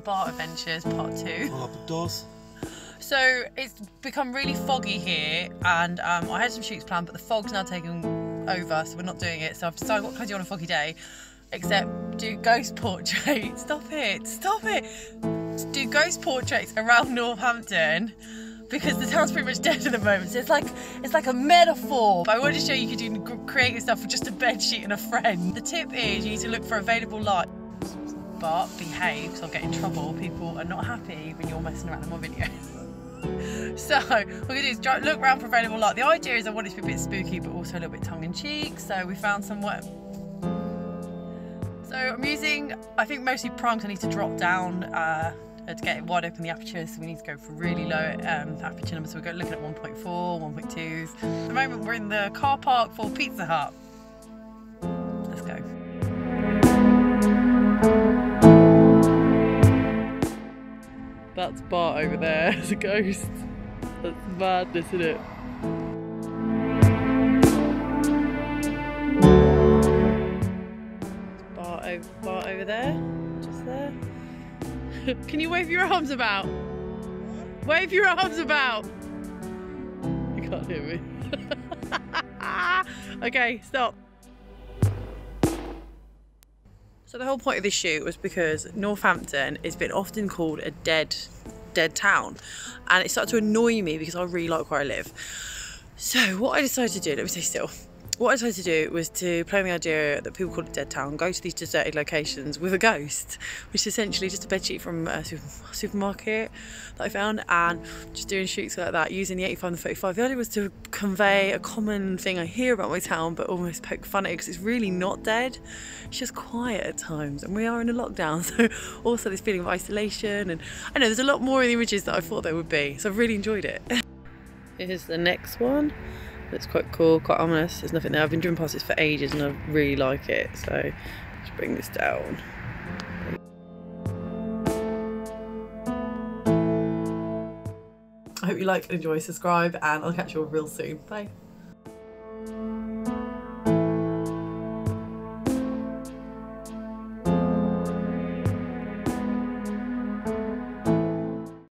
Bar Adventures Part 2. Barbados. So it's become really foggy here, and um, I had some shoots planned, but the fog's now taken over, so we're not doing it. So I've decided what can I do on a foggy day, except do ghost portraits. Stop it! Stop it! Do ghost portraits around Northampton because the town's pretty much dead at the moment. So it's like it's like a metaphor. But I wanted to show you could do gr- creative stuff with just a bed sheet and a friend. The tip is you need to look for available light. But behave, so I'll get in trouble. People are not happy when you're messing around in my videos. so what we're gonna do is look around for available light. The idea is I want it to be a bit spooky, but also a little bit tongue in cheek. So we found some work. So I'm using, I think mostly primes. I need to drop down uh, to get it wide open the aperture. So we need to go for really low um, aperture numbers. So we're looking at 1.4, 1.2s. At the moment we're in the car park for Pizza Hut. That's Bart over there as a ghost. That's madness, isn't it? Bart over, Bart over there, just there. Can you wave your arms about? Wave your arms about. You can't hear me. okay, stop. So the whole point of this shoot was because Northampton has been often called a dead, dead town, and it started to annoy me because I really like where I live. So what I decided to do, let me stay still. What I decided to do was to play on the idea that people call it dead town, go to these deserted locations with a ghost, which is essentially just a bedsheet from a super- supermarket that I found, and just doing shoots like that using the 85 and the 35. The idea was to convey a common thing I hear about my town, but almost poke fun at it because it's really not dead. It's just quiet at times, and we are in a lockdown, so also this feeling of isolation. And I know there's a lot more in the images that I thought there would be, so I've really enjoyed it. Here's the next one. It's quite cool, quite ominous. There's nothing there. I've been driven past this for ages and I really like it. So let's bring this down. I hope you like and enjoy, subscribe, and I'll catch you all real soon. Bye.